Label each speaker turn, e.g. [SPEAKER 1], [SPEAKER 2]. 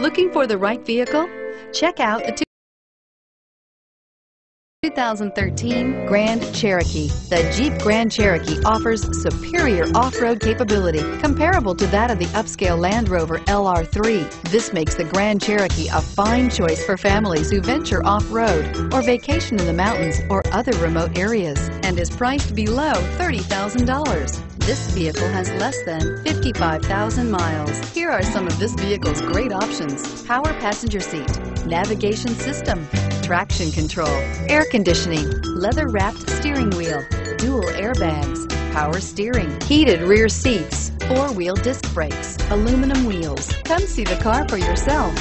[SPEAKER 1] Looking for the right vehicle? Check out the 2013 Grand Cherokee. The Jeep Grand Cherokee offers superior off-road capability comparable to that of the upscale Land Rover LR3. This makes the Grand Cherokee a fine choice for families who venture off-road or vacation in the mountains or other remote areas and is priced below $30,000. This vehicle has less than 55,000 miles. Here are some of this vehicle's great options. Power passenger seat, navigation system, traction control, air conditioning, leather-wrapped steering wheel, dual airbags, power steering, heated rear seats, four-wheel disc brakes, aluminum wheels. Come see the car for yourself.